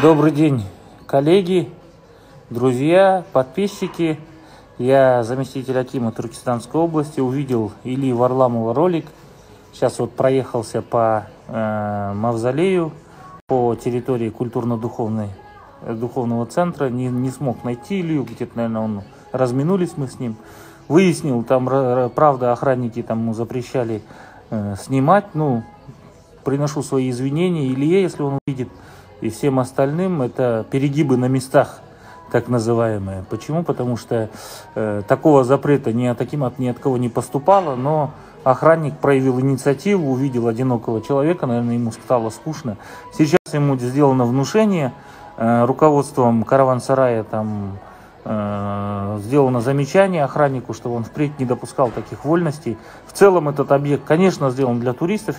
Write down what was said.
Добрый день, коллеги, друзья, подписчики. Я заместитель Акима Туркестанской области. Увидел Ильи Варламова ролик. Сейчас вот проехался по э, мавзолею, по территории культурно-духовной э, духовного центра. Не, не смог найти Илью, где-то, наверное, он разминулись мы с ним. Выяснил, там, правда, охранники там запрещали э, снимать. Ну, приношу свои извинения Илье, если он увидит и всем остальным это перегибы на местах, так называемые. Почему? Потому что э, такого запрета ни от, таким от ни от кого не поступало, но охранник проявил инициативу, увидел одинокого человека, наверное, ему стало скучно. Сейчас ему сделано внушение э, руководством караван-сарая, там э, сделано замечание охраннику, чтобы он впредь не допускал таких вольностей. В целом этот объект, конечно, сделан для туристов.